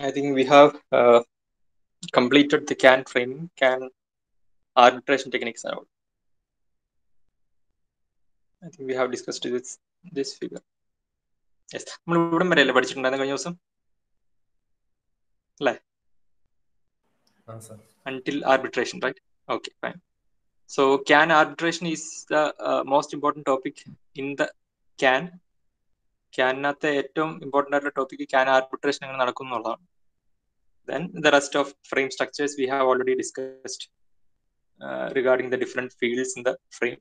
I think we have uh, completed the CAN training, CAN arbitration techniques and all. I think we have discussed this this figure. Yes. നമ്മൾ ഇവിടം വരെയല്ലേ പഠിച്ചിട്ടുണ്ടായിരുന്നു കഴിഞ്ഞ ദിവസം അല്ലേ ആ sir until arbitration, right? Okay, fine. So CAN arbitration is the uh, most important topic in the CAN. ക്യാനകത്തെ ഏറ്റവും important ആയിട്ടുള്ള topic can arbitration എങ്ങനെ നടക്കും എന്നുള്ളതാണ് Then the rest of frame structures we have already discussed uh, regarding the different fields in the frame.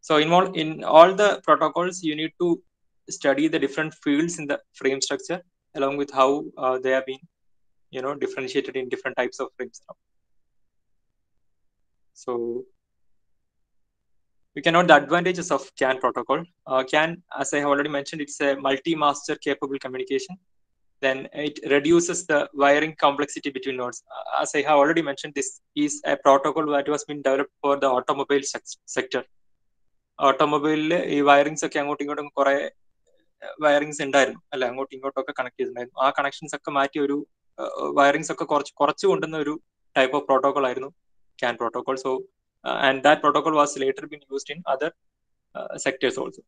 So in all, in all the protocols, you need to study the different fields in the frame structure along with how uh, they have been, you know, differentiated in different types of frames. So we can note the advantages of CAN protocol. Uh, CAN, as I have already mentioned, it's a multi-master capable communication Then it reduces the wiring complexity between nodes. Uh, as I have already mentioned, this is a protocol that was been developed for the automobile sec- sector. ഓട്ടോമൊബൈലിൽ ഈ wirings ഒക്കെ അങ്ങോട്ടും ഇങ്ങോട്ടും കുറെ wirings ഉണ്ടായിരുന്നു അല്ലെ അങ്ങോട്ടും ഇങ്ങോട്ടും ഒക്കെ കണക്ട് ചെയ്തിട്ടുണ്ടായിരുന്നു ആ കണക്ഷൻസ് ഒക്കെ മാറ്റി ഒരു വയറിങ്സ് ഒക്കെ കുറച്ച് കുറച്ച് കൊണ്ടുവന്ന ഒരു ടൈപ്പ് ഓഫ് പ്രോട്ടോകോൾ ആയിരുന്നു CAN protocol. So, uh, and that protocol was later been used in other uh, sectors also.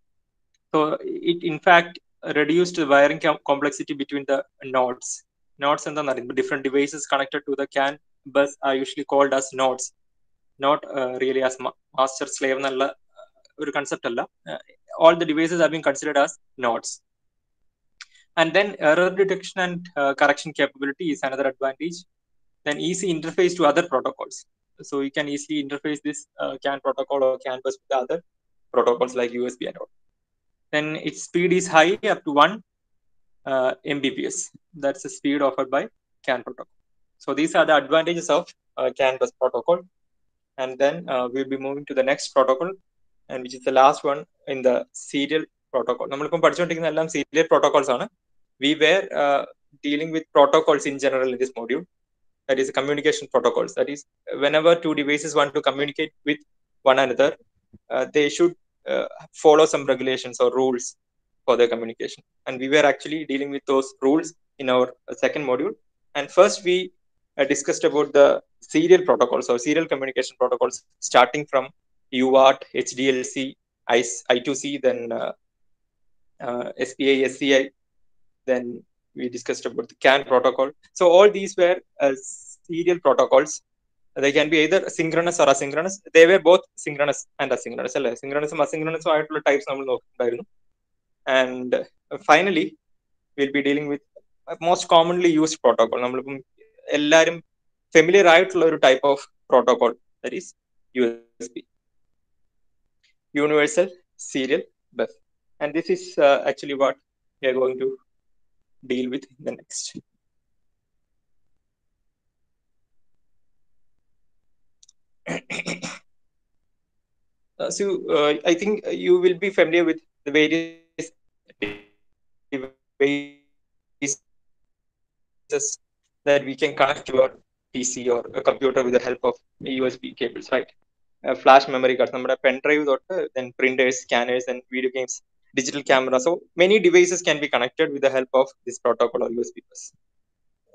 So, it in fact reduced the wiring com- complexity between the nodes. Nodes and the different devices connected to the CAN bus are usually called as nodes, not uh, really as ma- master slave എന്നുള്ള ഒരു concept അല്ല. all the devices are being considered as nodes. And then error detection and uh, correction capability is another advantage. Then easy interface to other protocols. So you can easily interface this uh, CAN protocol or CAN bus with the other protocols like USB and all. Then its speed is high up to one uh, Mbps. That's the speed offered by CAN protocol. So these are the advantages of uh, CAN bus protocol. And then uh, we'll be moving to the next protocol, and which is the last one in the serial protocol. നമ്മളിപ്പം പഠിച്ചുകൊണ്ടിരിക്കുന്ന എല്ലാം serial protocols ആണ് we were dealing with protocols in general in this module that is communication protocols that is whenever two devices want to communicate with one another uh, they should uh, follow some regulations or rules for their communication and we were actually dealing with those rules in our second module and first we uh, discussed about the serial protocols or serial communication protocols starting from UART, HDLC, I2C, then uh, uh, SPI, SCI, then we discussed about the CAN protocol. So all these were uh, serial protocols They can be either synchronous or asynchronous. They were both synchronous and asynchronous. അല്ലേ സിംഗ്രണസും അസിംഗ്രണസും ആയിട്ടുള്ള types നമ്മൾ നോക്കുന്നുണ്ടായിരുന്നു and finally will be dealing with most commonly used protocol നമ്മളിപ്പം എല്ലാവരും familiar ആയിട്ടുള്ള ഒരു type of protocol that is U S B universal serial bus and this is actually what we are going to deal with in the next. so uh, I think you will be familiar with the various devices that we can connect to our PC or a computer with the help of USB cables, right? Uh, flash memory cards, നമ്മുടെ pen drive തൊട്ട് then printers, scanners, and video games digital camera. So many devices can be connected with the help of this protocol or USB bus.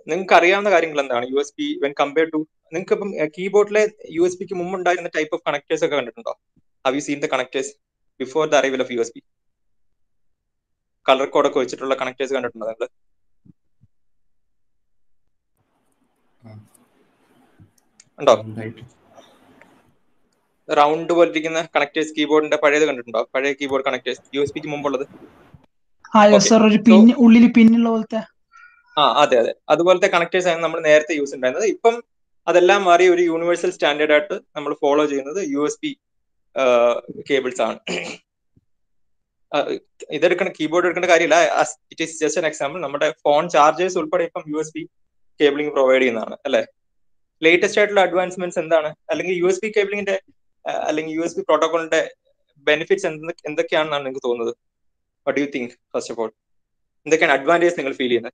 നിങ്ങൾക്ക് അറിയാവുന്ന കാര്യങ്ങൾ എന്താണ് U S B when compare to നിങ്ങൾക്ക് ഇപ്പം കീബോർഡിലെ U S ബിക്ക് മുമ്പ് ഉണ്ടായിരുന്ന type of connectors ഒക്കെ കണ്ടിട്ടുണ്ടോ have you seen the connectors before the arrival of U S B colour കോഡൊക്കെ വെച്ചിട്ടുള്ള കണക്ടേഴ്സ് കണ്ടിട്ടുണ്ടോ നിങ്ങൾ ഉണ്ടോ? റൗണ്ട് പോലിരിക്കുന്ന കണക്ടേഴ്സ് കീബോർഡിന്റെ പഴയത് കണ്ടിട്ടുണ്ടോ? പഴയ കീബോർഡ് കണക്ടേഴ്സ് യു എസ് ബിക്ക് മുമ്പുള്ളത്? ഉള്ളിൽ പിന്നുള്ള പോലത്തെ. ആ അതെ അതെ. അതുപോലത്തെ കണക്ടേഴ്സ് ആണ് നമ്മൾ നേരത്തെ യൂസ് ഉണ്ടായിരുന്നത് ഇപ്പം അതെല്ലാം മാറി ഒരു യൂണിവേഴ്സൽ സ്റ്റാൻഡേർഡ് ആയിട്ട് നമ്മൾ ഫോളോ ചെയ്യുന്നത് യു എസ് ബി കേബിൾസ് ആണ്. ഇതെടുക്കണ കീബോർഡ് എടുക്കേണ്ട കാര്യമില്ല. It is just an example നമ്മുടെ ഫോൺ ചാർജേഴ്സ് ഉൾപ്പെടെ ഇപ്പം U S B cabling provide ചെയ്യുന്നതാണ് അല്ലെ? ലേറ്റസ്റ്റ് ആയിട്ടുള്ള അഡ്വാൻസ്മെന്റ്സ് എന്താണ്? അല്ലെങ്കിൽ യു എസ് ബി കേബിളിംഗിന്റെ അല്ലെങ്കിൽ യു എസ് ബി പ്രോട്ടോകോളിന്റെ ബെനിഫിറ്റ്സ് എന്തൊക്കെയാണെന്നാണ് നിങ്ങൾക്ക് തോന്നുന്നത്? What you think first of all എന്തൊക്കെയാണ് അഡ്വാന്റേജ് നിങ്ങൾ ഫീൽ ചെയ്യുന്നത്?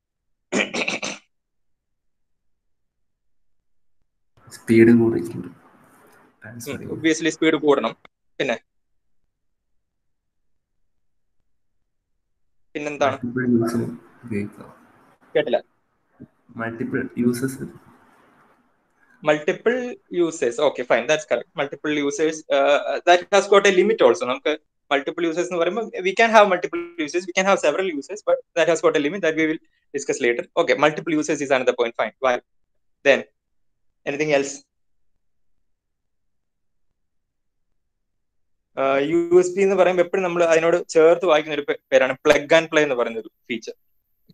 സ്പീഡ് കൂടിയിട്ടുണ്ട്. ഒബ്വിയസ്ലി സ്പീഡ് കൂടണം. പിന്നെ പിന്നെന്താണ് കേട്ടില്ല multiple uses multiple users okay fine that's correct multiple users uh, that has got a limit also നമുക്ക് multiple users എന്ന് പറയുമ്പോൾ we can have multiple users we can have several users but that has got a limit that we will discuss later okay multiple users is another point fine why then anything else U S P എന്ന് പറയുമ്പോൾ എപ്പോഴും നമ്മൾ അതിനോട് ചേർത്ത് വായിക്കുന്ന ഒരു പേരാണ് plug and play എന്ന് പറയുന്ന ഒരു ഫീച്ചർ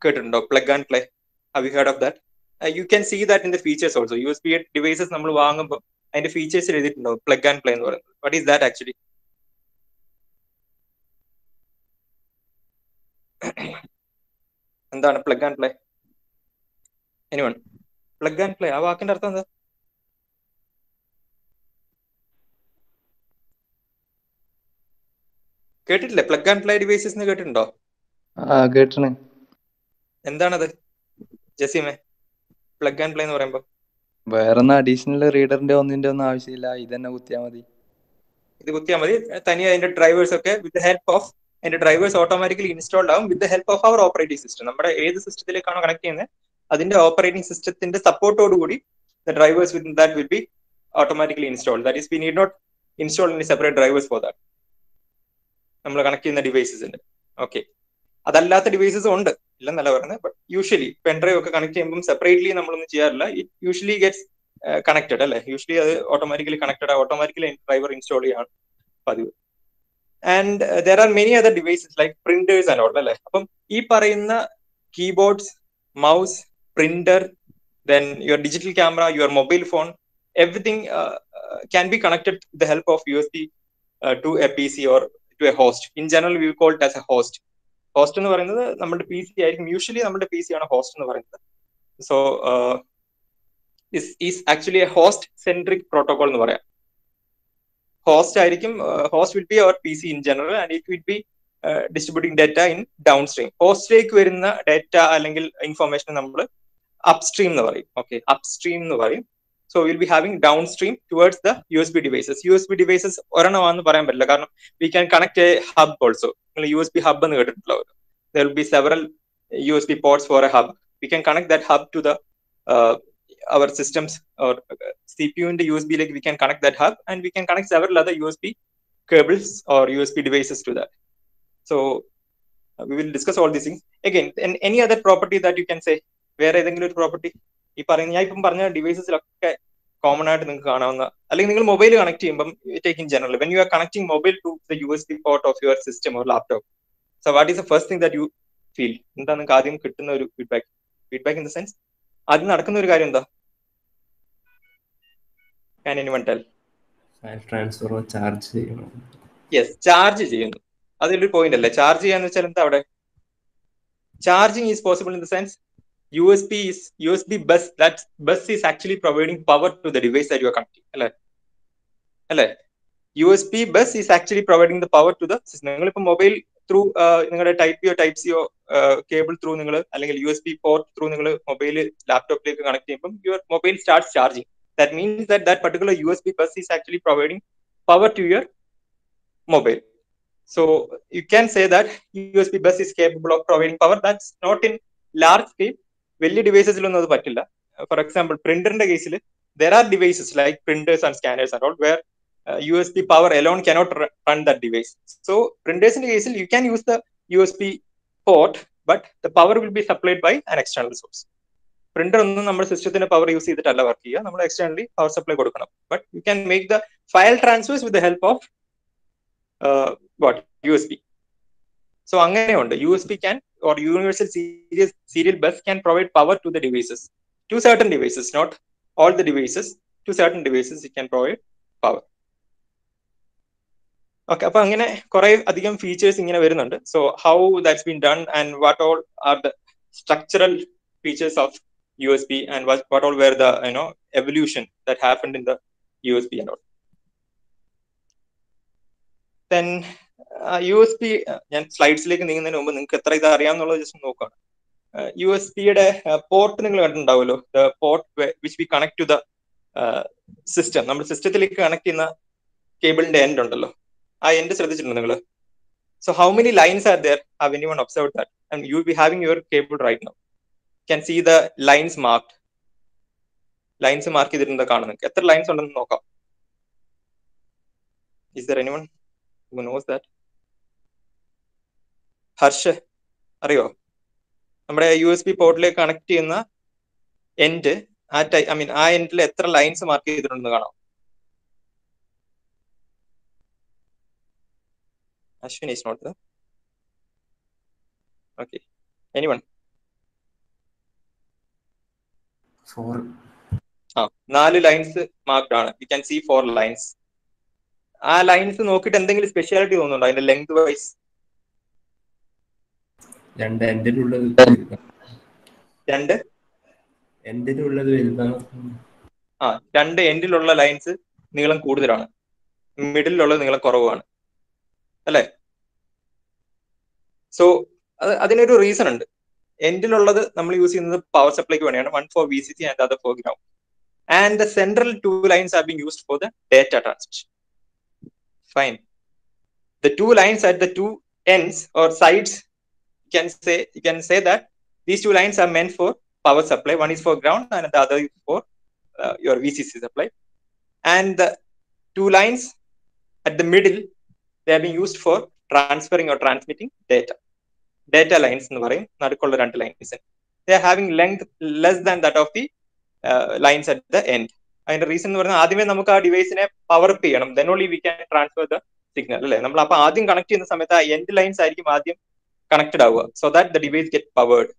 കേട്ടിട്ടുണ്ടോ? Plug and play have you heard of that you can see that in the features also U S B devices നമ്മൾ വാങ്ങുമ്പോൾ അതിന്റെ ഫീച്ചേഴ്സ് എഴുതിയിട്ടുണ്ടോ? പ്ലഗ് ആൻഡ് പ്ലേ എന്ന് പറയുന്നത്. വാട്ട് ഈസ് ദാറ്റ് ആക്ച്വലി എന്താണ് plug and play anyone plug and play ആ വാക്കിന്റെ അർത്ഥം എന്താ? കേട്ടിട്ടില്ലേ? പ്ലഗ് ആൻഡ് പ്ലേ ഡിവൈസസ് എന്ന് കേട്ടിട്ടുണ്ടോ? ആ കേട്ടണ് എന്താണത്? ജസീമേ പ്ലഗ് ആൻഡ് പ്ലേ എന്ന് പറയുമ്പോൾ വേറൊന്നും അഡീഷണൽ റീഡറിന്റെ ഒന്നിന്റെ ഒന്നും ആവശ്യമില്ല. ഇത് തന്നെ കുത്തിയാ മതി. ഇത് കുത്തിയാ മതി. തനി അതിന്റെ ഡ്രൈവേഴ്സ് ഒക്കെ വിത്ത് ഹെൽപ്പ് ഓഫ് അതിന്റെ ഡ്രൈവേഴ്സ് ഓട്ടോമാറ്റിക്കലി ഇൻസ്റ്റാൾഡ് ആവും with help of our operating system നമ്മുടെ ഏത് സിസ്റ്റത്തിലേക്കാണോ കണക്ട് ചെയ്യുന്നത് അതിന്റെ ഓപ്പറേറ്റിംഗ് സിസ്റ്റത്തിന്റെ സപ്പോർട്ടോട് കൂടി the drivers with that will be automatically installed that is we need not install in separate drivers for that നമ്മൾ കണക്ട് ചെയ്യുന്ന ഡിവൈസസിന്റെ ഓക്കെ അതല്ലാത്ത ഡിവൈസസ് ഉണ്ട്. ഇല്ലെന്നല്ല പറയുന്നത്. ബട്ട് യൂഷ്വലി പെൻഡ്രൈവ് ഒക്കെ കണക്ട് ചെയ്യുമ്പോൾ സെപ്പറേറ്റ്ലി നമ്മളൊന്നും ചെയ്യാറില്ല. ഇറ്റ് യൂഷ്വലി ഗെറ്റ്സ് കണക്റ്റഡ് അല്ലെ? യൂഷ്വലി അത് automatically connected automatically driver install ചെയ്യാണ് പതിവ്. And there are many other devices like printers and all അല്ലെ? അപ്പം ഈ പറയുന്ന keyboards mouse printer then your digital camera your mobile phone everything can be connected the help of U S B to a P C or to a host in general we call it as a host host എന്ന് പറയുന്നത് നമ്മുടെ P C ആയിരിക്കും. Usually നമ്മുടെ P C ആണ് host എന്ന് പറയുന്നത്. So is actually a host centric protocol എന്ന് പറയാം. ഹോസ്റ്റ് ആയിരിക്കും host will be our P C in general and it will be distributing data in down stream ഹോസ്റ്റിലേക്ക് വരുന്ന data അല്ലെങ്കിൽ ഇൻഫർമേഷൻ നമ്മൾ അപ്സ്ട്രീം എന്ന് പറയും. ഓക്കെ അപ്സ്ട്രീം എന്ന് പറയും. So will be having downstream towards the U S B devices U S B devices ഒരെണ്ണമാണെന്ന് പറയാൻ പറ്റില്ല കാരണം we can connect a hub also നിങ്ങൾ യു എസ് ബി ഹബ് എന്ന് കേട്ടിട്ടുള്ളൂ there will be several U S B ports for a hub we can connect that hub to the our systems or uh, CPU in the USB like we can connect that hub and we can connect several other USB cables or USB devices to that. So uh, we will discuss all these things. Again, and any other property that you can say, വേറെ ഏതെങ്കിലും ഒരു property ഈ പറയുന്ന ഞാൻ ഇപ്പം പറഞ്ഞ ഡിവൈസസിലൊക്കെ common ആയിട്ട് നിങ്ങൾക്ക് കാണാവുന്ന അല്ലെങ്കിൽ നിങ്ങൾ മൊബൈൽ കണക്ട് ചെയ്യുമ്പോൾ take in general when you are connecting mobile to the U S B port of your system or laptop so what is the first thing that you feel എന്താ നിങ്ങൾക്ക് ആദ്യം കിട്ടുന്ന ഒരു feedback feedback in the sense ആദ്യം നടക്കുന്ന ഒരു കാര്യം എന്താ? Can anyone tell file transfer charge ചെയ്യണം യെസ് ചാർജ് ചെയ്യുന്നു. അതിലൊരു പോയിന്റ് അല്ലേ? ചാർജ് ചെയ്യാന്ന് വെച്ചാൽ എന്താ അവിടെ? Charging is possible in the sense U S B is U S B bus that bus is actually providing power to the device that you are connecting അല്ലേ അല്ലേ U S B bus is actually providing the power to the system നിങ്ങളിപ്പോൾ mobile through നിങ്ങളുടെ type സിയോ type സിയോ cable through നിങ്ങൾ അല്ലെങ്കിൽ U S B port through നിങ്ങൾ mobile ലാപ്ടോപ്പിലേക്ക് connect ചെയ്യുമ്പോൾ your mobile start charging that means that that particular USB bus is actually providing power to your mobile. So you can say that USB bus is capable of providing power. That's not in large scale. വലിയ ഡിവൈസസിലൊന്നും അത് പറ്റില്ല. For example പ്രിന്ററിന്റെ കേസിൽ there are devices like printers and scanners and all where U S P power alone cannot run that device so പ്രിന്റേഴ്സിന്റെ കേസിൽ you can use the U S P port but the power will be supplied by an external source printer ഒന്നും നമ്മുടെ സിസ്റ്റത്തിന്റെ power use ചെയ്തിട്ടല്ല work ചെയ്യുക. നമ്മൾ externally power supply കൊടുക്കണം. But you can make the file transfers with the help of what U S B so അങ്ങനെയുണ്ട് U S B can or universal serious serial bus can provide power to the devices to certain devices not all the devices to certain devices it can provide power okay അപ്പൊ അങ്ങനെ കുറെ അധികം features ഇങ്ങനെ വരുന്നുണ്ട് so how that's been done and what all are the structural features of USB and what, what all were the you know evolution that happened in the USB and all. Then uh, P ഞാൻ സ്ലൈഡ്സിലേക്ക് നീങ്ങുന്നതിന് മുമ്പ് നിങ്ങൾക്ക് എത്ര ഇത് അറിയാമെന്നുള്ളത് just നോക്കുകയാണ് U S പിയുടെ പോർട്ട് നിങ്ങൾ കണ്ടിട്ടുണ്ടാവുമല്ലോ? The port which we connect to the system നമ്മൾ സിസ്റ്റത്തിലേക്ക് കണക്ട് ചെയ്യുന്ന കേബിളിന്റെ എൻഡ് ഉണ്ടല്ലോ. ആ എൻഡ് ശ്രദ്ധിച്ചിട്ടുണ്ടോ നിങ്ങൾ so how many lines are there have any one observe that and you be having your cable right now can see the lines mark lines mark ചെയ്തിരുന്നത് കാണുന്നു എത്ര ലൈൻസ് ഉണ്ടെന്ന് നോക്കാം. Is there anyone who knows that Harsh അറിയോ? നമ്മുടെ U S B പോർട്ടിലേക്ക് connect ചെയ്യുന്ന end ആ ടൈ ഐ മീൻ ആ എൻഡിൽ എത്ര ലൈൻസ് മാർക്ക് ചെയ്തിട്ടുണ്ടെന്ന് കാണാം. Ashwin is not okay any one ആ നാല് ലൈൻസ് മാർക്ക്ഡ് ആണ്. You can see four lines ആ ലൈൻസ് നോക്കിയിട്ട് എന്തെങ്കിലും സ്പെഷ്യാലിറ്റി തോന്നുന്നുണ്ടോ? അതിന്റെ ലെങ്ത് വൈസ് രണ്ട് എൻഡിലുള്ളത് രണ്ട്? എൻഡിലുള്ളത് വലുതാണ് ആ രണ്ട് എൻഡിലുള്ള ലൈൻസ് നീളം കൂടുതലാണ്. മിഡിലുള്ളത് നീളം കുറവാണ്. അല്ലേ? സോ അത് അതിനൊരു റീസൺ ഉണ്ട്. എൻഡിലുള്ളത് നമ്മൾ യൂസ് ചെയ്യുന്നത് പവർ സപ്ലൈക്ക് വേണ്ടിയാണ്. One for V C C and other for ground and the central two lines are being used for the data transmission fine the two lines at the two ends or sides you can say you can say that these two lines are meant for power supply one is for ground and the other is for uh, your vcc supply and the two lines at the middle they are being used for transferring or transmitting data data lines എന്ന് പറയും നടുക്കുള്ള രണ്ട് lines they are having length less than that of the uh, lines at the end അതിന്റെ reason എന്ന് പറയുന്നത് ആദ്യമേ നമുക്ക് ആ ഡിവൈസിനെ പവർ അപ്പ് ചെയ്യണം then only we can transfer the signal അല്ലെ നമ്മൾ അപ്പൊ ആദ്യം കണക്ട് ചെയ്യുന്ന സമയത്ത് ആ എൻഡ് ലൈൻസ് ആയിരിക്കും ആദ്യം കണക്റ്റഡ് ആവുക so that the device get powered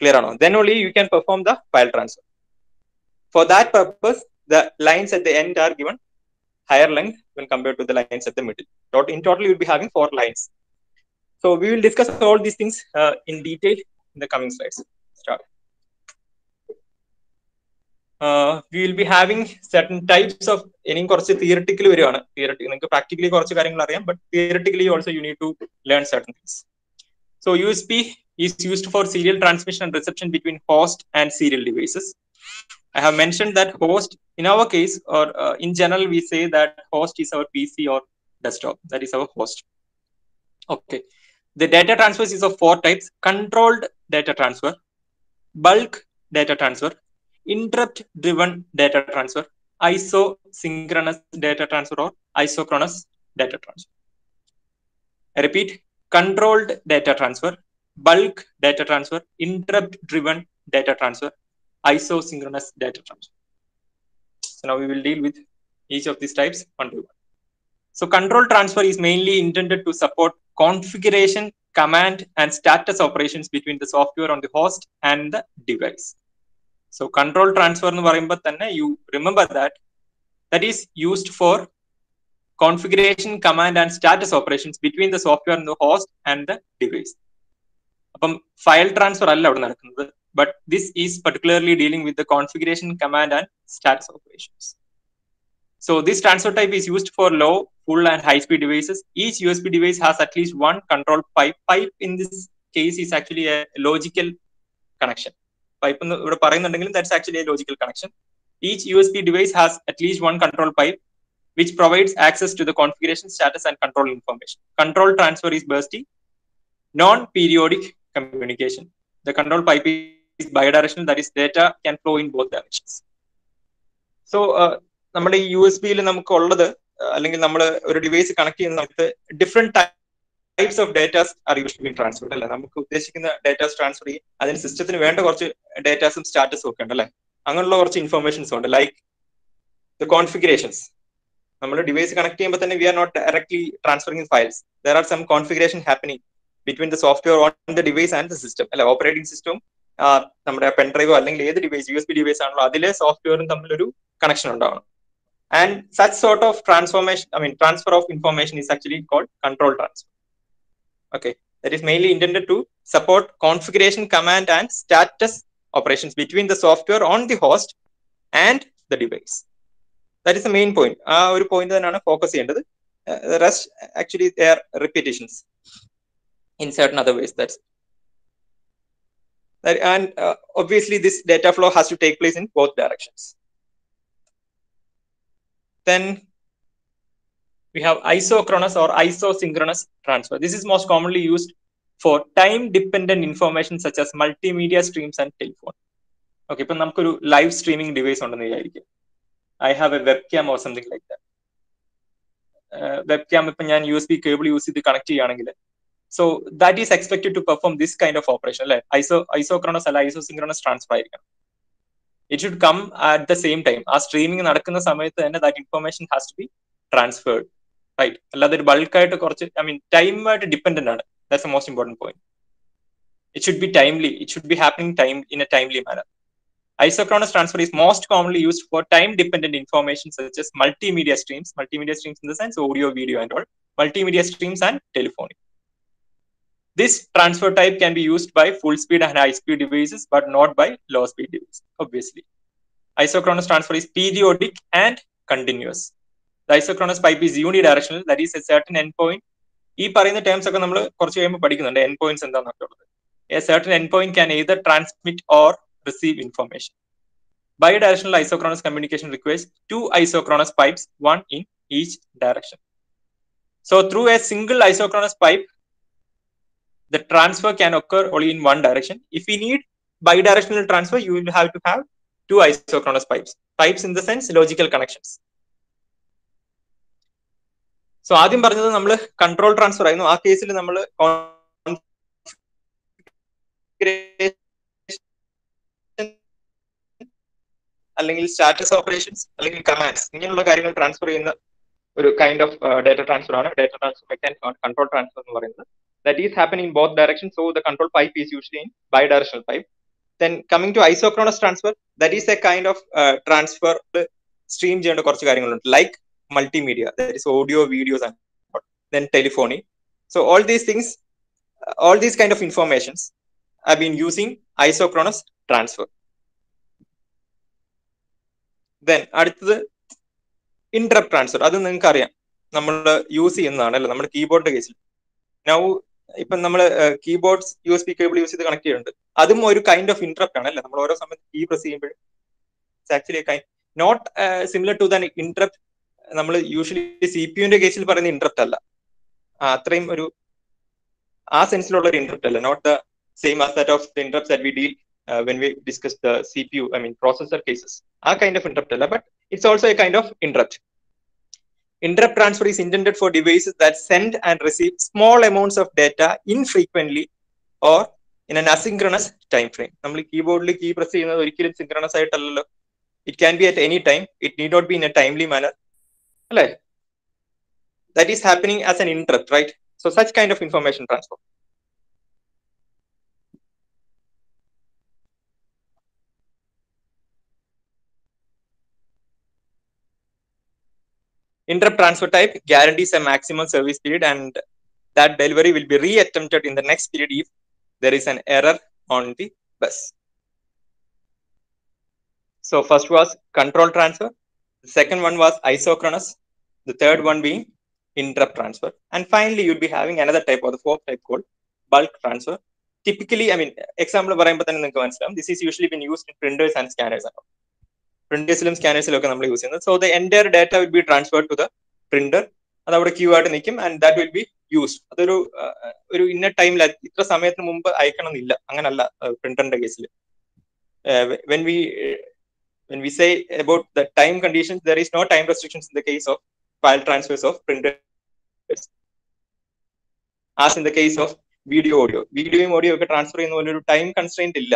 clear ആണോ then only you can perform the file transfer for that purpose the lines at the end are given higher length when compared to the lines at the middle. Tot- In total, you will be having four lines. So we will discuss all these things uh, in detail in the coming slides. Start. Uh, we will be having certain types of ഇനിയും കുറച്ച് theoretical വരുവാണ് തിയറട്ടി നിങ്ങൾക്ക് practically കുറച്ച് കാര്യങ്ങൾ അറിയാം but theoretically also you need to learn certain things so U S P is used for serial transmission and reception between host and serial devices I have mentioned that host in our case, or uh, in general, we say that host is our PC or desktop. That is our host. Okay. The data transfers is of four types controlled data transfer, bulk data transfer, interrupt driven data transfer, isosynchronous data transfer, or isochronous data transfer. I repeat controlled data transfer, bulk data transfer, interrupt driven data transfer, isosynchronous data transfer. So now we will deal with each of these types one by one. So control transfer is mainly intended to support configuration, command, and status operations between the software on the host and the device. So control transfer എന്ന് പറയുമ്പോൾ തന്നെ you remember that that is used for configuration, command, and status operations between the software on the host and the device. അപ്പം file transfer അല്ല അവിടെ നടക്കുന്നത് but this is particularly dealing with the configuration command and status operations. So this transfer type is used for low, full and high speed devices. Each USB device has at least one control pipe. Pipe in this case is actually a logical connection. Pipe ഇവിടെ പറയുന്നുണ്ടെങ്കിലും that's actually a logical connection each U S device device has at least one control pipe which provides access to the configuration status and control information. Control transfer is bursty, non-periodic communication. The control pipe is bidirectional that is data can flow in both directions സോ നമ്മുടെ ഈ U S ബിയിൽ നമുക്ക് ഉള്ളത് അല്ലെങ്കിൽ നമ്മൾ ഒരു device connect ചെയ്യുന്ന സമയത്ത് different types of datas are use be transfer അല്ലെ നമുക്ക് ഉദ്ദേശിക്കുന്ന ഡേറ്റാസ് ട്രാൻസ്ഫർ ചെയ്യും അതിന് സിസ്റ്റത്തിന് വേണ്ട കുറച്ച് ഡേറ്റാസും സ്റ്റാറ്റസും ഒക്കെ ഉണ്ട് അല്ലെ അങ്ങനെയുള്ള കുറച്ച് ഇൻഫർമേഷൻസ് ഉണ്ട് ലൈക്ക് ദ കോൺഫിഗറേഷൻസ് നമ്മൾ ഡിവൈസ് കണക്ട് ചെയ്യുമ്പോൾ തന്നെ we are not directly transferring files there are some configuration happening between the software on the device and the system അല്ലെ ഓപ്പറേറ്റിംഗ് സിസ്റ്റവും നമ്മുടെ പെൻഡ്രൈവോ അല്ലെങ്കിൽ ഏത് device U S B device ആണല്ലോ അതിലെ സോഫ്റ്റ്വെയറും തമ്മിലൊരു കണക്ഷൻ ഉണ്ടാവണം and such sort of transformation I mean transfer of information is actually called control transfer okay that is mainly intended to support configuration command and status operations between the software on the host and the device that is the main point ആ ഒരു point തന്നെയാണ് focus ചെയ്യേണ്ടത് rest actually they are repetitions in certain other ways that's that, and uh, obviously this data flow has to take place in both directions then we have isochronous or isosynchronous transfer this is most commonly used for time dependent information such as multimedia streams and telephone. Okay ഇപ്പൊ നമുക്കൊരു live streaming device ഉണ്ടെന്ന് വിചാരിക്കും. I have a web cam or something like web cam ഇപ്പൊ ഞാൻ U S B cable use ചെയ്ത് connect ചെയ്യുകയാണെങ്കിൽ so that is expected to perform this kind of operation അല്ലെ? Iso isochronous അല്ല isosynchronous transfer ആയിരിക്കണം. It should come at the same time ആ streaming നടക്കുന്ന സമയത്ത് തന്നെ that information has to be transferred right അല്ലാതെ ഒരു ബൾക്കായിട്ട് കുറച്ച് ഐ മീൻ ടൈമായിട്ട് ഡിപ്പെൻഡന്റ് ആണ്. That's the most important point. It should be timely. It should be happening time in a timely manner. Isochronous transfer is most commonly used for time-dependent information such as multimedia streams, multimedia streams in the sense audio, video, and all, multimedia streams and telephony. This transfer type can be used by full-speed and high-speed devices, but not by low-speed devices, obviously. Isochronous transfer is periodic and continuous. The isochronous pipe is unidirectional, that is, a certain endpoint ഈ പറയുന്ന terms ഒക്കെ നമ്മൾ കുറച്ച് കഴിയുമ്പോൾ പഠിക്കുന്നുണ്ട് N points എന്താണെന്നൊക്കെ ഉള്ളത് a certain endpoint can either transmit or receive information. Bidirectional isochronous communication requires two isochronous pipes, one in each direction. So through a single isochronous pipe, the transfer can occur only in one direction. If we need bidirectional transfer, you will have to have two isochronous pipes. Pipes in the sense logical connections. So ആദ്യം പറഞ്ഞത് നമ്മൾ control transfer ആയിരുന്നു. ആ കേസിൽ നമ്മൾ അല്ലെങ്കിൽ status operations അല്ലെങ്കിൽ commands ഇങ്ങനെയുള്ള കാര്യങ്ങൾ ട്രാൻസ്ഫർ ചെയ്യുന്ന ഒരു കൈൻഡ് ഓഫ് ഡേറ്റ ട്രാൻസ്ഫർ ആണ്. Data transfer mechanism control transfer എന്ന് പറയുന്നത്. That is happening in both direction so the control pipe is usually in bi directional pipe then coming to isochronous transfer that is a kind of transfer stream ചെയ്യേണ്ട കുറച്ച് കാര്യങ്ങളുണ്ട്. Like multimedia that is audio videos and then telephony. So all these things all these kind of informations have been using isochronous transfer. Then അടുത്തത് interrupt transfer അത് നിങ്ങൾക്ക് അറിയാം നമ്മൾ use ചെയ്യുന്നതാണ് അല്ലെ? നമ്മുടെ കീബോർഡിന്റെ കേസിൽ നൗ ഇപ്പം നമ്മൾ keyboards U S B cable use ചെയ്ത് കണക്ട് ചെയ്യുന്നുണ്ട്. അതും ഒരു കൈൻഡ് ഓഫ് ഇൻട്രപ്റ്റ് ആണ് അല്ലെ? നമ്മൾ ഓരോ സമയത്ത് കീ പ്രസ് ചെയ്യുമ്പോഴും actually not similar to than interrupt നമ്മൾ യൂഷ്വലി സി പി യുന്റെ കേസിൽ പറയുന്ന ഇന്ററപ്റ്റ് അല്ല. അത്രയും ഒരു ആ സെൻസിലുള്ള ഒരു ഇന്ററപ്റ്റ് അല്ല. Not the same as that of the interrupt that we deal when we discuss the C P U I mean processor cases ആ കൈൻഡ് ഓഫ് ഇന്ററപ്റ്റ് അല്ല. But it's also a kind of interrupt Interrupt transfer is intended for devices that send and receive small amounts of data infrequently or in an asynchronous time frame. നമ്മൾ കീബോർഡിൽ key press ചെയ്യുന്നത് ഒരിക്കലും synchronous ആയിട്ടല്ലല്ലോ. It can be at any time it need not be in a timely manner അല്ലേ that is happening as an interrupt, right? So such kind of information transfer. Interrupt transfer type guarantees a maximum service period and that delivery will be re-attempted in the next period if there is an error on the bus. So first was control transfer. The second one was isochronous. The third one being interrupt transfer. And finally, you'll be having another type or the fourth type called bulk transfer. Typically, I mean, example പറയുമ്പോൾ തന്നെ നിങ്ങൾക്ക് മനസ്സിലാവും. This is usually been used in printers and scanners ആണ് പ്രിന്റേഴ്സിലും സ്കാനേഴ്സിലും ഒക്കെ നമ്മൾ use ചെയ്യുന്നത്. So the entire data will be transfer to the printer അത് അവിടെ ക്യൂ ആയിട്ട് നിൽക്കും and that will be used അതൊരു ഒരു ഇന്ന ടൈമിൽ ഇത്ര സമയത്തിന് മുമ്പ് അയക്കണം എന്നില്ല അങ്ങനല്ല പ്രിന്ററിന്റെ കേസിൽ when we when we say about the time conditions, there is no time restrictions in the case of file transfers of printers. As in the case of video audio. വീഡിയോയും ഓഡിയോ ഒക്കെ ട്രാൻസ്ഫർ ചെയ്യുന്ന പോലെ ഒരു time constraint ഇല്ല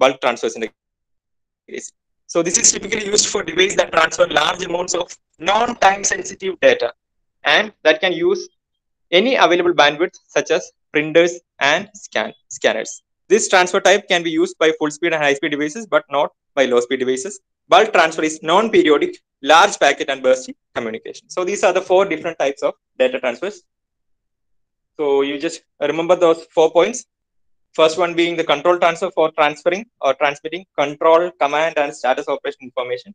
bulk ട്രാൻസ്ഫേഴ്സിന്റെ case So this is typically used for devices that transfer large amounts of non-time sensitive data and that can use any available bandwidth such as printers and scan scanners. This transfer type can be used by full speed and high speed devices, but not by low speed devices. Bulk transfer is non periodic, large packet and bursty communication. So these are the four different types of data transfers. So you just remember those four points. First one being the control transfer for transferring or transmitting control, command, and status operation information.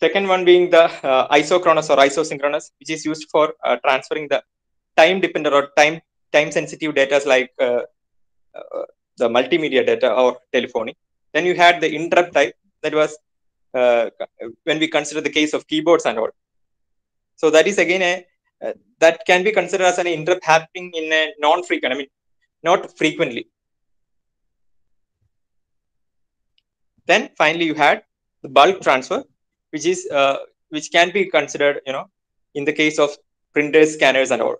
Second one being the uh, isochronous or isosynchronous, which is used for uh, transferring the time dependent or time time sensitive data like uh, the multimedia data or telephony. Then you had the interrupt type that was uh, when we consider the case of keyboards and all. So that is again a uh, that can be considered as an interrupt happening in a non-frequent, I mean, not frequently. Then finally, you had the bulk transfer, which is uh, which can be considered, you know, in the case of printers, scanners, and all.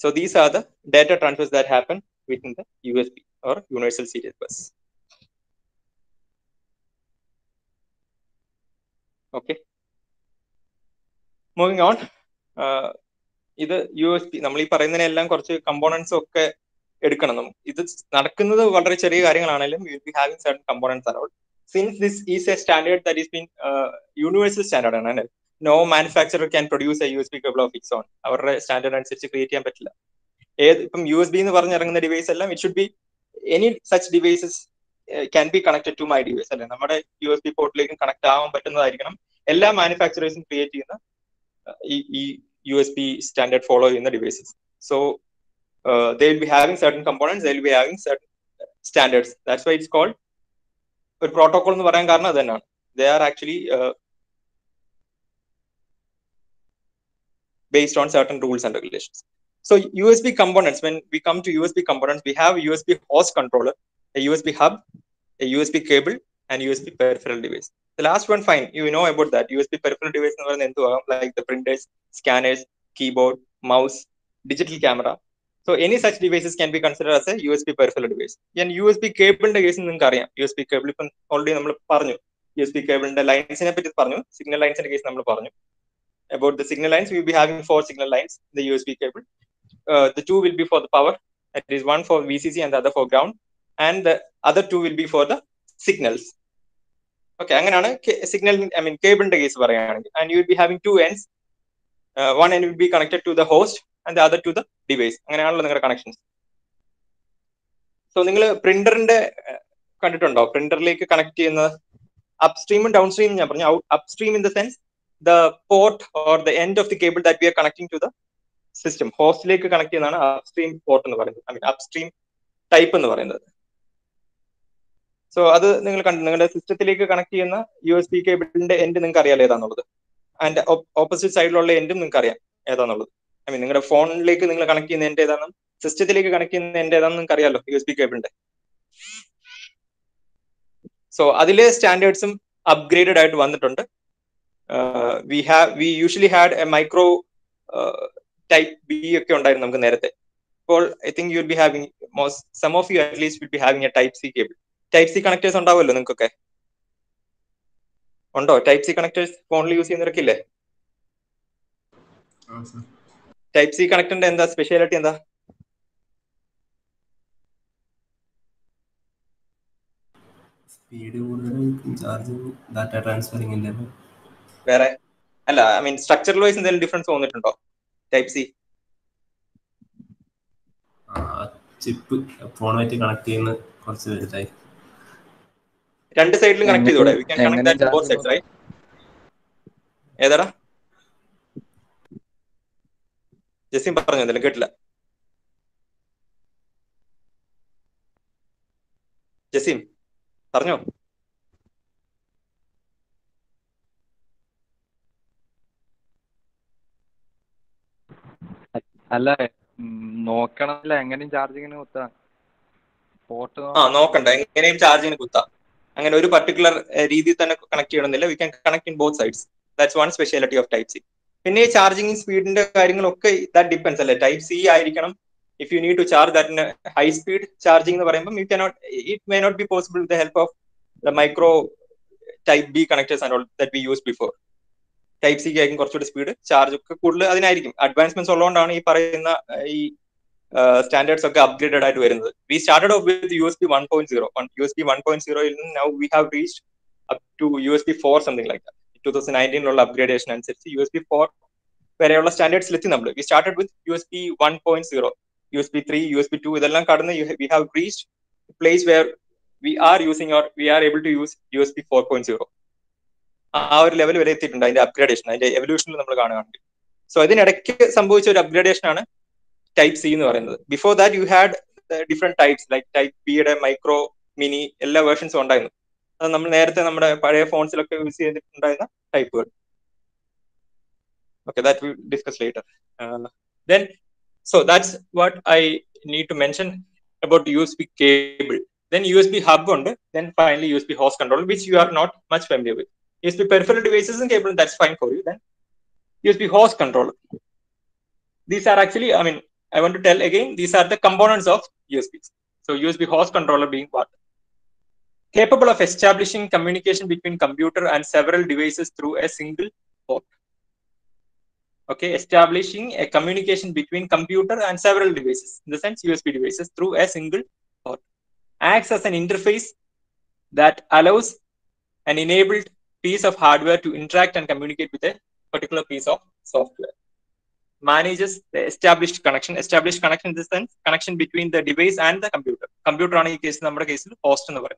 So these are the data transfers that happen within the USB or Universal Serial Bus. Okay. Moving on ഇത് U S P നമ്മൾ ഈ പറയുന്നതിനെല്ലാം കുറച്ച് components ഒക്കെ എടുക്കണം നമുക്ക് ഇത് നടക്കുന്നത് വളരെ ചെറിയ കാര്യങ്ങളാണെങ്കിലും you be having certain components ആണ് since this is a standard that is been universal standard ആണ് no manufacturer can produce a U S B cable of its own അവരുടെ സ്റ്റാൻഡേർഡ് അനുസരിച്ച് ക്രിയേറ്റ് ചെയ്യാൻ പറ്റില്ല. ഏത് ഇപ്പം യു എസ് ബി എന്ന് പറഞ്ഞിറങ്ങുന്ന ഡിവൈസ് എല്ലാം it should be any such devices can be connected to my device അല്ലെ? നമ്മുടെ യു എസ് ബി പോർട്ടിലേക്കും കണക്ട് ആവാൻ പറ്റുന്നതായിരിക്കണം. എല്ലാ മാനുഫാക്ചറേഴ്സും ക്രിയേറ്റ് ചെയ്യുന്ന ഈ U S B standard follow ചെയ്യുന്ന devices so they will be having certain components they will be having certain standards that's why it's called ഒരു പ്രോട്ടോകോൾ എന്ന് പറയാൻ കാരണം അത് തന്നെയാണ്. They are actually based on certain rules and regulations. So USB components, when we come to USB components, we have USB host controller, a USB hub, a USB cable, and USB peripheral device. The last one, fine, you know about that. USB peripheral device like the printers, scanners, keyboard, mouse, digital camera. So any such devices can be considered as a USB peripheral device. And USB cable case നിങ്ങൾക്ക് അറിയാം U S B cable ഇപ്പം already നമ്മൾ പറഞ്ഞു U S B കേബിളിന്റെ ലൈൻസിനെ പറ്റി പറഞ്ഞു signal ലൈൻസിന്റെ case നമ്മൾ പറഞ്ഞു about the signal lines, we will be having four signal lines in the USB cable. Uh, the two will be for the power, that is one for VCC and the other for ground, and the other two will be for the signals. Okay, അങ്ങനെയാണ് signal I mean കേബിളിന്റെ case പറയുകയാണെങ്കിൽ and you will be having two ends one end will be connected to the host and the other to the device അങ്ങനെയാണല്ലോ നിങ്ങളുടെ connections so നിങ്ങൾ പ്രിന്ററിന്റെ കണ്ടിട്ടുണ്ടോ പ്രിന്ററിലേക്ക് connect ചെയ്യുന്ന അപ്സ്ട്രീമും down സ്ട്രീമും ഞാൻ പറഞ്ഞു upstream in the sense the port or the end of the cable that we are connecting to the system ഹോസ്റ്റിലേക്ക് connect ചെയ്യുന്നതാണ് upstream port എന്ന് പറയുന്നത്. ഐ മീൻ അപ്സ്ട്രീം ടൈപ്പ് എന്ന് പറയുന്നത്. സോ അത് നിങ്ങൾ കണ്ടു നിങ്ങളുടെ സിസ്റ്റത്തിലേക്ക് കണക്ട് ചെയ്യുന്ന യു എസ് ബി കേബിളിന്റെ എൻഡ് നിങ്ങൾക്ക് അറിയാലോ ഏതാന്നുള്ളത്. ആൻഡ് ഓപ്പോസിറ്റ് സൈഡിലുള്ള എൻഡും നിങ്ങൾക്ക് അറിയാം ഏതാന്നുള്ളത്. ഐ മീൻ നിങ്ങളുടെ ഫോണിലേക്ക് നിങ്ങൾ കണക്ട് ചെയ്യുന്ന എൻഡ് ഏതാണെന്നും സിസ്റ്റത്തിലേക്ക് കണക്ട് ചെയ്യുന്ന എൻഡ് ഏതാണെന്ന് നിങ്ങൾക്ക് അറിയാലോ യു എസ് ബി കേബിളിന്റെ സോ അതിലെ സ്റ്റാൻഡേർഡ്സും അപ്ഗ്രേഡഡ് ആയിട്ട് വന്നിട്ടുണ്ട്. Uh, we have we usually had a micro uh, type B ഒക്കെ ഉണ്ടായിരുന്നു നമുക്ക് നേരത്തെ. ഇപ്പോൾ I think you will be having most some of you at least will be having a type C cable type C connectors ഉണ്ടാവുമല്ലോ നിങ്ങൾക്കൊക്കെ? ഉണ്ടോ? Type C connectors ഫോണിൽ use ചെയ്യുന്നവരൊക്കെ ഇല്ലേ? ടൈപ്പ് സി കണക്ടറിന്റെ എന്താ? സ്പെഷ്യാലിറ്റി എന്താ? സ്പീഡ് കൂടുതലും ചാർജിങ് ഡാറ്റ ട്രാൻസ്ഫറിങ്ങിന്റെ വേറെ അല്ല ഐ മീൻ സ്ട്രക്ചറൽ വൈസ് എന്തെങ്കിലും ഡിഫറൻസ് തോന്നിട്ടുണ്ടോ ടൈപ്പ് സി ചിപ്പ് ഫോണുമായിട്ട് കണക്ട് ചെയ്യുന്ന കുറച്ച് വലുതായി. രണ്ട് സൈഡിലും കണക്ട് ചെയ്തോടെ? വി ക്യാൻ എങ്ങനെ connect that four sides right ഏതാടാ? ജസീം പറഞ്ഞു എന്തെങ്കിലും കേട്ടില്ല? ജസീം പറഞ്ഞോ? അല്ല നോക്കണമല്ല എങ്ങനെയും ചാർജിങ്ങിന് കുത്താം. പോർട്ട് ആ നോക്കണ്ട. എങ്ങനെയും ചാർജിങ്ങിന് കുത്താം. അങ്ങനെ ഒരു പർട്ടിക്കുലർ രീതിയിൽ തന്നെ കണക്ട് ചെയ്യണമെന്നില്ല. We can connect in both sides that's one speciality of type C പിന്നെ ഈ ചാർജിങ് സ്പീഡിന്റെ കാര്യങ്ങളൊക്കെ ദാറ്റ് ഡിപ്പെൻസ് അല്ലേ? ടൈപ്പ് സി ആയിരിക്കണം. If you need to charge that high speed charging എന്ന് പറയുമ്പോൾ you cannot it may not be possible with the help of the micro type B connectors and all that be use before type സിക്ക് ആയിരിക്കും കുറച്ചുകൂടി speed charge ഒക്കെ കൂടുതൽ അതിനായിരിക്കും. Advancements ഉള്ളതുകൊണ്ടാണ് ഈ പറയുന്ന ഈ സ്റ്റാൻഡേർഡ്സ് ഒക്കെ അപ്ഗ്രേഡഡ് ആയിട്ട് വരുന്നത്. We started off with U S B one point zero U S B one point സീറോയിൽ നിന്ന് now we have reach up to U S B four something like two thousand നയന്റീനിലുള്ള upgradation അനുസരിച്ച് U S B four വരെയുള്ള സ്റ്റാൻഡേർഡ്സിൽ എത്തി നമ്മൾ we started with U S B one point zero U S B three U S B two ഇതെല്ലാം കടന്ന് we have reach place where we are using or we are able to use U S B four point zero ആ ഒരു level വരെ എത്തിയിട്ടുണ്ട് അതിന്റെ upgradation അതിന്റെ എവല്യൂഷനിൽ നമ്മൾ കാണുകയാണെങ്കിൽ സോ അതിനിടയ്ക്ക് സംഭവിച്ച ഒരു അപ്ഗ്രേഡേഷൻ ആണ് ടൈപ്പ് സി എന്ന് പറയുന്നത് before that you had different types like type ബിയുടെ മൈക്രോ മിനി എല്ലാ വേർഷൻസും ഉണ്ടായിരുന്നു അത് നമ്മൾ നേരത്തെ നമ്മുടെ പഴയ ഫോൺസിലൊക്കെ യൂസ് ചെയ്തിട്ടുണ്ടായിരുന്ന ടൈപ്പുകൾ Okay, that we'll discuss later. Uh, then, so that's what I need to mention about USB cable. Then USB hub on then finally USB host controller, which you are not much familiar with. USB peripheral devices and cable, that's fine for you. Then USB host controller. These are actually, I mean, I want to tell again, these are the components of USBs. So USB host controller being what? Capable of establishing communication between computer and several devices through a single port. Okay, establishing a communication between computer and several devices, in the sense USB devices, through a single port. Acts as an interface that allows an enabled piece of hardware to interact and communicate with a particular piece of software. Manages the established connection. Established connection in the sense connection between the device and the computer. Computer on case number case is host number.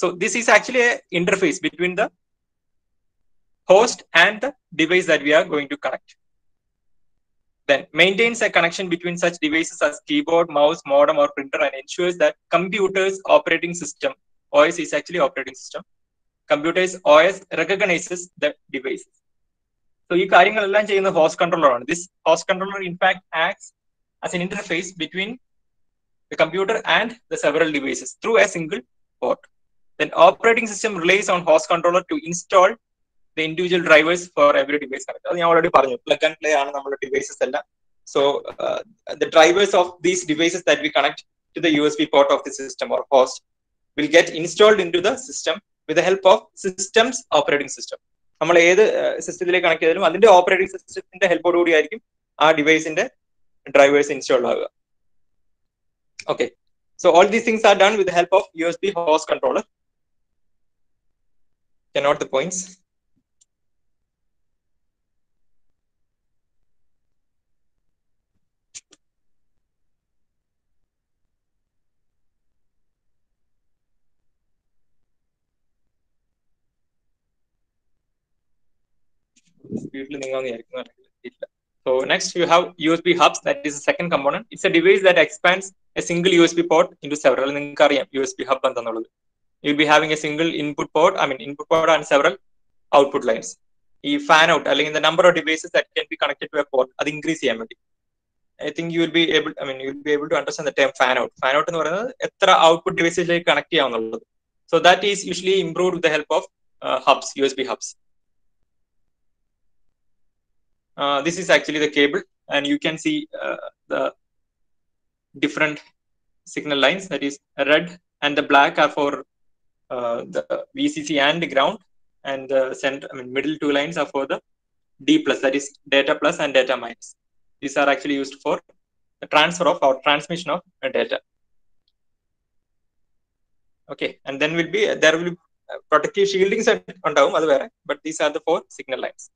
So this is actually an interface between the host and the device that we are going to connect. Then maintains a connection between such devices as keyboard, mouse, modem, or printer and ensures that computers operating system, OS is actually operating system, computer's OS recognizes the devices. So ഈ കാര്യങ്ങളെല്ലാം ചെയ്യുന്ന host controller ആണ് this host controller in fact acts as an interface between the computer and the several devices through a single port. Then operating system relies on host controller to install the individual drivers for every device connected. അത് ഞാൻ already പറഞ്ഞു plug and play ആണ് നമ്മുടെ devices എല്ലാം so the drivers of these devices that we connect to the USB port of the system or host will get installed into the system the help of systems operating system. നമ്മൾ ഏത് സിസ്റ്റത്തിലേക്ക് connect ചെയ്താലും അതിന്റെ operating സിസ്റ്റത്തിന്റെ ഹെൽപ്പോട് കൂടി ആയിരിക്കും ആ ഡിവൈസിന്റെ ഡ്രൈവേഴ്സ് ഇൻസ്റ്റാൾ ആവുക Okay. So all these things are done with the help of USB host controller. Can note the points. Speedly നീങ്ങാന്ന് വിചാരിക്കുന്നു. അറിയില്ല. So next you have USB hubs. That is the second component. It's a device that expands a single USB port into several. നിങ്ങൾക്ക് അറിയാം USB hub എന്താണെന്നുള്ളത്. You'll be having a single input port. I mean input port and several output lines. ഈ fan out അല്ലെങ്കിൽ the number of devices that can be connected to a port അത് increase ചെയ്യാൻ വേണ്ടി I think you will be able I mean you will be able to understand the time fan out fan out എന്ന് പറയുന്നത് എത്ര output ഡിവൈസിലേക്ക് connect ചെയ്യാവുന്നുള്ളത് so that is usually improve with the help of hubs U S B hubs uh, this is actually the cable and you can see uh, the different signal lines that is red and the black are for uh, the VCC and the ground and the center, I mean middle two lines are for the D plus that is data plus and data minus. These are actually used for the transfer of or transmission of data. Okay, and then will be there will be uh, protective shieldings otherwise. but these are the four signal lines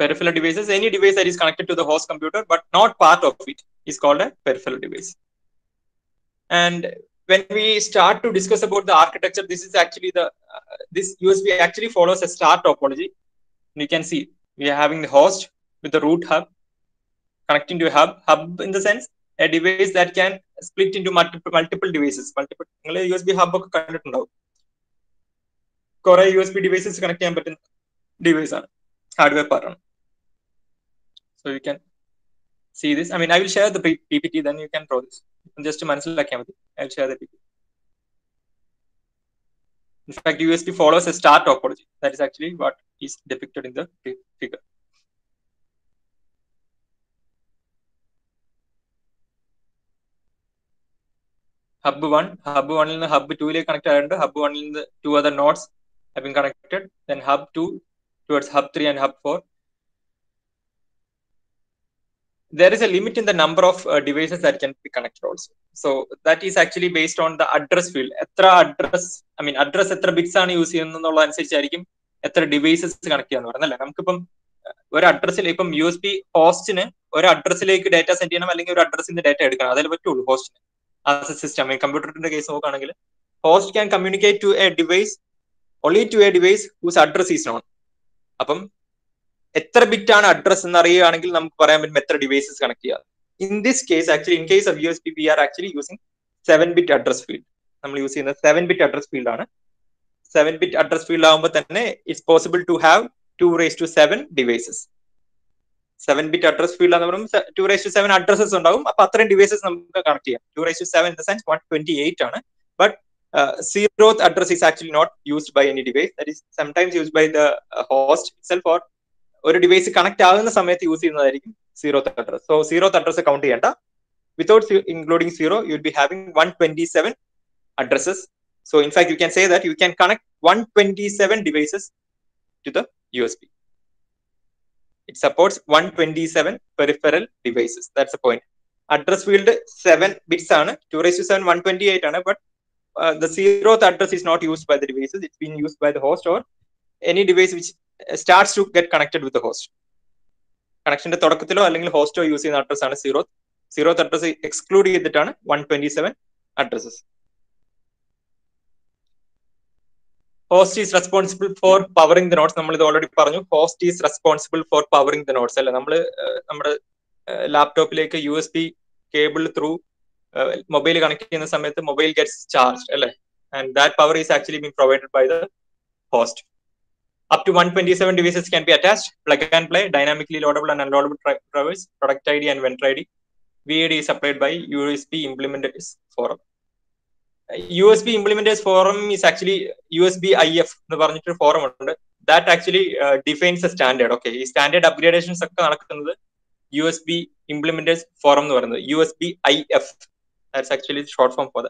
peripheral devices any device that is connected to the host computer but not part of it is called a peripheral device and when we start to discuss about the architecture this is actually the uh, this usb actually follows a star topology you can see we are having the host with the root hub connecting to a hub hub in the sense a device that can split into multiple multiple devices multiple നിങ്ങൾ U S B hub ഒക്കെ കണ്ടിട്ടുണ്ടാവും കുറെ U S B devices connect ചെയ്യാൻ പറ്റുന്ന device ആണ് hardware പാർട്ടാണ് So you can see this. I mean, I will share the PPT, then you can draw this. Just to മനസ്സിലാക്കിയാൽ മതി. I will share the PPT. In fact, USB follows a star topology. That is actually what is depicted in the figure. Hub 1, Hub 1 in the Hub 2 lake connect ആയിട്ടുണ്ട് Hub 1 in the two other nodes have been connected. Then Hub 2 towards Hub 3 and Hub there is a limit in the number of uh, devices that can be connected also. So that is actually based on the address field. എത്ര address i mean address എത്ര bits ആണ് use ചെയ്യുന്നത് അനുസരിച്ചായിരിക്കും എത്ര devices connect ചെയ്യാന്ന് പറയുന്നത് അല്ലേ? നമുക്കിപ്പം ഒരു അഡ്രസ്സിൽ ഇപ്പം യു എസ് ബി ഹോസ്റ്റിന് ഒരു അഡ്രസ്സിലേക്ക് ഡാറ്റ സെൻഡ് ചെയ്യണം അല്ലെങ്കിൽ ഒരു അഡ്രസ്സിന്റെ ഡാറ്റ എടുക്കണം. അതിൽ പറ്റുള്ളൂ ഹോസ്റ്റിന് ആസ് എ സിസ്റ്റം കമ്പ്യൂട്ടറിന്റെ കേസ് നോക്കുകയാണെങ്കിൽ host can communicate to a device only to a device whose address is known അപ്പം എത്ര ബിറ്റ് ആണ് അഡ്രസ് എന്ന് അറിയുകയാണെങ്കിൽ നമുക്ക് പറയാൻ പറ്റും എത്ര ഡിവൈസസ് കണക്ട് ചെയ്യാം. In this case actually in case of U S P we are actually using seven bit address field നമ്മൾ യൂസ് ചെയ്യുന്നത് സെവൻ ബിറ്റ് അഡ്രസ് ഫീൽഡ് ആണ്. സെവൻ ബിറ്റ് അഡ്രസ് ഫീൽഡ് ആകുമ്പോൾ തന്നെ it's possible to have two raise to seven devices seven bit address field എന്ന് പറയുമ്പോൾ two raise to seven addresses ഉണ്ടാവും. അപ്പൊ അത്രയും ഡിവൈസസ് നമുക്ക് കണക്ട് ചെയ്യാം. Two raise to seven in the sense one twenty eight ആണ് but zeroth address is actually not used by any device that is sometimes used by the host self or ഒരു device connect ആകുന്ന സമയത്ത് use ചെയ്യുന്നതായിരിക്കും zeroth address so zeroth address count ചെയ്യേണ്ട without including zero you will be having one twenty seven addresses. So in fact, you can say that you can connect 127 devices to the USB. It supports 127 peripheral devices. That's the point. Address field 7 bits ആണ് 2 raised to 7 128 ആണ് but uh, the zeroth address is not used by the devices. It's being used by the host or any device which starts to get connected with host. കണക്ഷന്റെ തുടക്കത്തിലോ അല്ലെങ്കിൽ ഹോസ്റ്റോ use ചെയ്യുന്ന address ആണ് zero zeroth address exclude ചെയ്തിട്ടാണ് one twenty seven addresses host is responsible for powering the nodes നമ്മൾ ഇത് already പറഞ്ഞു. Host is responsible for powering the nodes അല്ലെ? നമ്മൾ നമ്മുടെ ലാപ്ടോപ്പിലേക്ക് U S B cable through mobile connect ചെയ്യുന്ന സമയത്ത് മൊബൈൽ ഗെറ്റ്സ് ചാർജ് അല്ലെ? And that power is actually been provided by the host up to 127 devices can be attached. Plug and play dynamically loadable and unloadable drivers product id and vendor id VAD is supplied by USB implementers forum. Forum ഉണ്ട്. That actually defines a standard okay ഈ standard upgradations ഒക്കെ നടക്കുന്നത് U S B implementers forum എന്ന് പറയുന്നത്. U S B I F that's actually short form for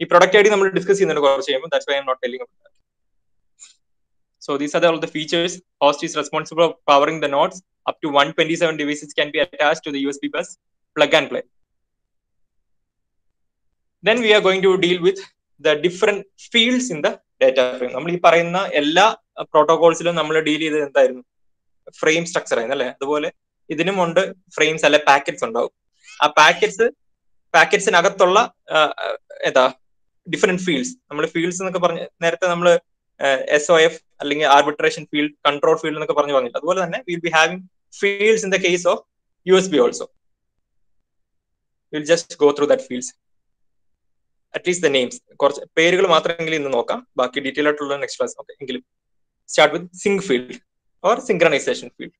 ഈ product I D നമ്മൾ discuss ചെയ്യുന്നുണ്ട് കുറച്ച് കഴിയുമ്പോൾ. That's why I'm not telling about So these are all the features. Host is responsible for powering the nodes. Up to 127 devices can be attached to the USB bus. Plug and play. then we are going to deal with the different fields in the data frame നമ്മൾ ഈ പറയുന്ന എല്ലാ പ്രോട്ടോകോൾസിലും നമ്മൾ deal ചെയ്തത് എന്തായിരുന്നു frame structure ആയിരുന്നു അല്ലെ അതുപോലെ ഇതിനും ഉണ്ട് ഫ്രെയിംസ് അല്ലെ പാക്കറ്റ്സ് ഉണ്ടാവും ആ പാക്കറ്റ്സ് പാക്കറ്റ്സിനകത്തുള്ള ഏതാ ഡിഫറെന്റ് ഫീൽഡ്സ് നമ്മൾ ഫീൽഡ്സ് എന്നൊക്കെ പറഞ്ഞ് നേരത്തെ നമ്മൾ എസ് ഒ എഫ് അല്ലെങ്കിൽ ആർബിട്രേഷൻ ഫീൽഡ് കൺട്രോൾ ഫീൽഡ് എന്നൊക്കെ പറഞ്ഞു പറഞ്ഞില്ല അതുപോലെ തന്നെ will be having fields in the case of U S B also will just go through that fields at least the names കുറച്ച് പേരുകൾ മാത്രമെങ്കിലും ഇന്ന് നോക്കാം. ബാക്കി ഡീറ്റെയിൽ ആയിട്ടുള്ള നെക്സ്റ്റ് ക്ലാസ് നോക്കാം. എങ്കിലും start with sync field or synchronization field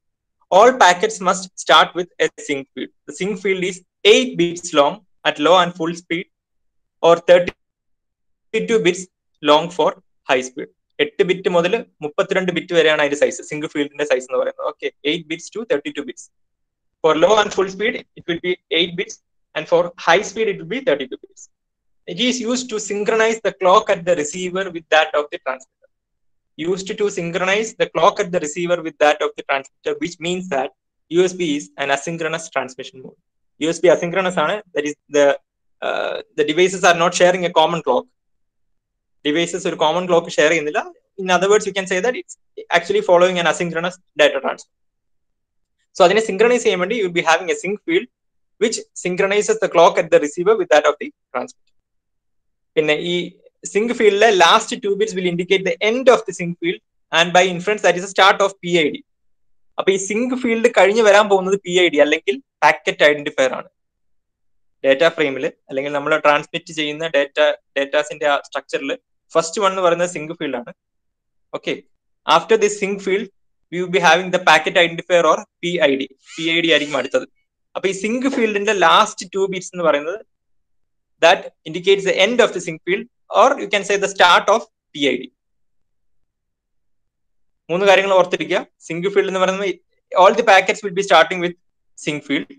all packets must start with a sync field sync field is eight 8 long at low and full speed or thirty 32 bits long for high speed. എട്ട് bit മുതൽ മുപ്പത്തിരണ്ട് ബിറ്റ് വരെയാണ് അതിന്റെ size single ഫീൽഡിന്റെ size എന്ന് പറയുന്നത് okay eight bits to thirty two bits for low and full speed it will be eight bits and for high speed it will be thirty two bits it is used to synchronize the clock at the receiver with that of the transmitter. Used to synchronize the clock at the receiver with that of the transmitter, which means that USB is an asynchronous transmission mode. USB asynchronous ആണ് that is the uh, the devices are not sharing a common clock. Devices ഒരു common clock share ചെയ്യുന്നില്ല. In other words, you can say that it's actually following an asynchronous data transfer. So അതിനെ synchronize ചെയ്യാൻ വേണ്ടി will be having a sync field which synchronizes the clock at the receiver with that of the transmitter. പിന്നെ ഈ sync ഫീൽഡിലെ last two bits will indicate the end of the sync field and by influence that is start of P I D അപ്പൊ ഈ sync field കഴിഞ്ഞ് വരാൻ പോകുന്നത് P I D അല്ലെങ്കിൽ packet identifier ആണ് ഡേറ്റ ഫ്രെയിമിൽ അല്ലെങ്കിൽ നമ്മൾ ട്രാൻസ്മിറ്റ് ചെയ്യുന്ന ഡേറ്റ ഡേറ്റാസിന്റെ ആ സ്ട്രക്ചറിൽ ഫസ്റ്റ് വൺ എന്ന് പറയുന്നത് സിങ്ക് ഫീൽഡ് ആണ്. Okay after this sync field we be having the packet identifier or P I D P I D ആയിരിക്കും അടുത്തത്. അപ്പൊ ഈ സിങ്ക് ഫീൽഡിന്റെ ലാസ്റ്റ് ടു ബീറ്റ്സ് എന്ന് പറയുന്നത് that indicates the end of the sync field or you can say the start of P I D മൂന്ന് കാര്യങ്ങൾ ഓർത്തിരിക്കുക. സിങ്ക് ഫീൽഡ് എന്ന് പറയുന്നത് all the packets will be starting with sync field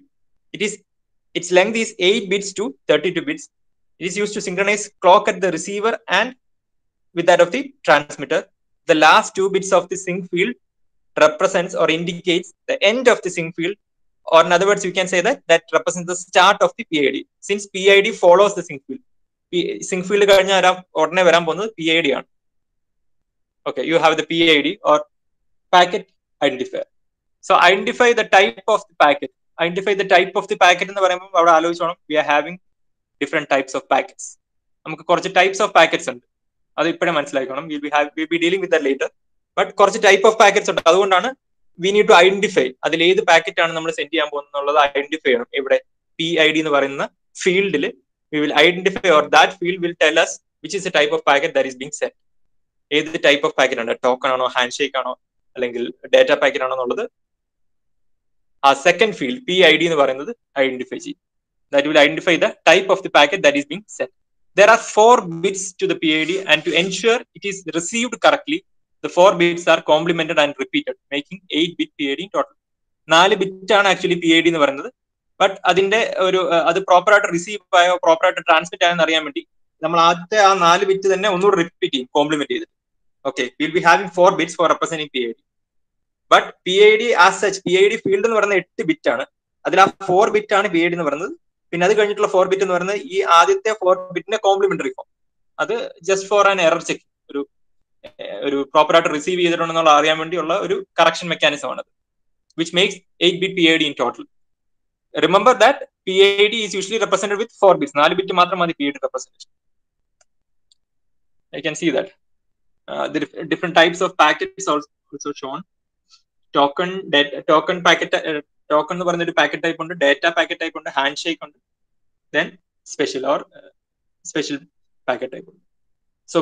it is its length is eight bits to thirty two bits it is use to synchronize clock at the receiver and with that of the transmitter the last two bits of the sync field represents or indicates the end of the sync field or in other words you can say that that represents the start of the PID since PID follows the sync field sync field കഴിഞ്ഞ ഉടനെ വരാൻ പോകുന്നത് PID ആണ് okay you have the PID or packet identifier so identify the type of the packet identify the type of the packet എന്ന് പറയുമ്പോൾ അവിടെ ആലോചിച്ചോണം we are having different types of packets നമുക്ക് കുറച്ച് types of packets ഉണ്ട് അത് ഇപ്പോഴേ മനസ്സിലാക്കണം will be have will be dealing with later but കുറച്ച് ടൈപ്പ് ഓഫ് പാക്കറ്റ്സ് ഉണ്ട്. അതുകൊണ്ടാണ് വി നീഡ് ടു ഐഡന്റിഫൈ അതിൽ ഏത് പാക്കറ്റ് ആണ് നമ്മൾ സെൻഡ് ചെയ്യാൻ പോകുന്നത് ഐഡന്റിഫൈ ചെയ്യണം. ഇവിടെ പി ഐ ഡി എന്ന് പറയുന്ന ഫീൽഡിൽ we will identify or that field will tell us which is a type of packet that is being send ഏത് ടൈപ്പ് ഓഫ് പാക്കറ്റ് ആണ്? ടോക്കൺ ആണോ ഹാൻഡ് ഷേക്ക് ആണോ അല്ലെങ്കിൽ ഡാറ്റ പാക്കറ്റ് ആണോ എന്നുള്ളത് ആ second field P I D എന്ന് പറയുന്നത് ഐഡന്റിഫൈ ചെയ്യും. That will identify the type of the packet that is being send there are four bits to the PID, and to ensure it is received correctly, the four bits are complemented and repeated, making eight bit PID in total. നാല് bit ആണ് actually P I D എന്ന് പറയുന്നത്. But അതിന്റെ ഒരു അത് proper ആയിട്ട് receive ആയോ proper ആയിട്ട് ട്രാൻസ്മിറ്റ് ആയോ എന്ന് അറിയാൻ വേണ്ടി നമ്മൾ ആദ്യത്തെ ആ നാല് ബിറ്റ് തന്നെ ഒന്നുകൂടി റിപ്പീറ്റ് ചെയ്യും കോംപ്ലിമെന്റ് ചെയ്തിട്ട്. Okay will be having four bits for representing P I D but P I D as such P I D field എന്ന് പറയുന്നത് എട്ട് ബിറ്റ് ആണ്. അതിൽ ആ ഫോർ ബിറ്റ് ആണ് പി ഐ ഡി എന്ന് പറയുന്നത്. പിന്നെ അത് കഴിഞ്ഞിട്ടുള്ള ഫോർ ബിറ്റ് എന്ന് പറയുന്നത് ഈ ആദ്യത്തെ ഫോർ ബിറ്റിന്റെ കോംപ്ലിമെന്ററി ഫോം അത് just for an error check ഒരു ഒരു പ്രോപ്പർ ആയിട്ട് റിസീവ് ചെയ്തിട്ടുണ്ടെന്നുള്ള അറിയാൻ വേണ്ടിയുള്ള ഒരു കറക്ഷൻ മെക്കാനിസം ആണ് which makes eight bit P I D in total remember that P I D is usually represented with four bit നാല് ബിറ്റ് മാത്രം മതി P I D representation I can see that different types of packets also shown token token packet token എന്ന് പറയുന്ന ഒരു packet type ഉണ്ട് data packet type ഉണ്ട് handshake ഉണ്ട്. Then special or special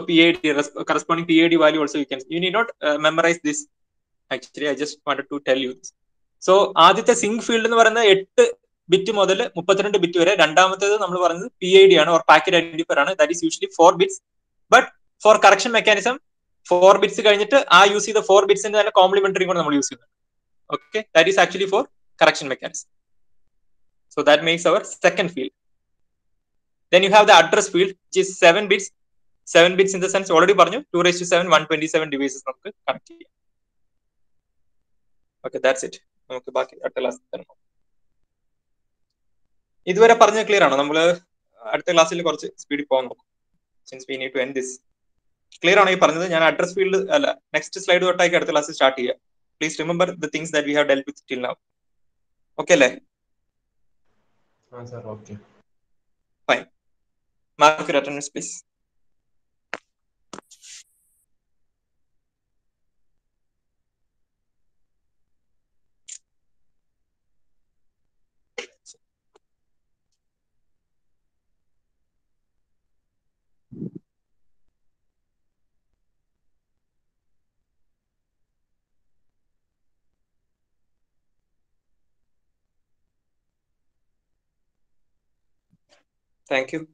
P I D corresponding P I D value also you can you need not memorize this actually I just wanted to tell you this so ആദ്യത്തെ sync field എന്ന് പറയുന്നത് എട്ട് bit മുതൽ മുപ്പത്തിരണ്ട് bit വരെ. രണ്ടാമത്തേത് നമ്മൾ പറയുന്നത് പി ഐ ഡി ആണ് ഓർ പാക്കറ്റ് ഐഡന്റിഫയർ ആണ്. That is usually four bits but for correction mechanism four bits കഴിഞ്ഞിട്ട് ആ യൂസ് ചെയ്ത ഫോർ ബിറ്റ്സിന്റെ തന്നെ കോംപ്ലിമെന്ററി കൂടെ നമ്മൾ യൂസ് ചെയ്യുന്നത് okay that is actually for correction mechanism. So that makes our second field. Then you have the address field, which is seven bits. Seven bits in the sense already പറഞ്ഞു. Two raise to seven one twenty seven devices നമുക്ക് connect ചെയ്യാം. Okay that's it നമുക്ക് ബാക്കി അടുത്ത class തരണം ഇതുവരെ പറഞ്ഞ clear ആണോ? നമ്മൾ അടുത്ത ക്ലാസ്സിൽ കുറച്ച് സ്പീഡിൽ പോകാൻ നോക്കും. Since we need to end this clear ആണോ ഈ പറഞ്ഞത്? ഞാൻ അഡ്രസ് ഫീൽഡ് അല്ല നെക്സ്റ്റ് സ്ലൈഡ് തൊട്ടാക്കി അടുത്ത ക്ലാസ് സ്റ്റാർട്ട് ചെയ്യാം please remember the things that we have dealt with till now okay അല്ലേ okay mark your attendance please thank you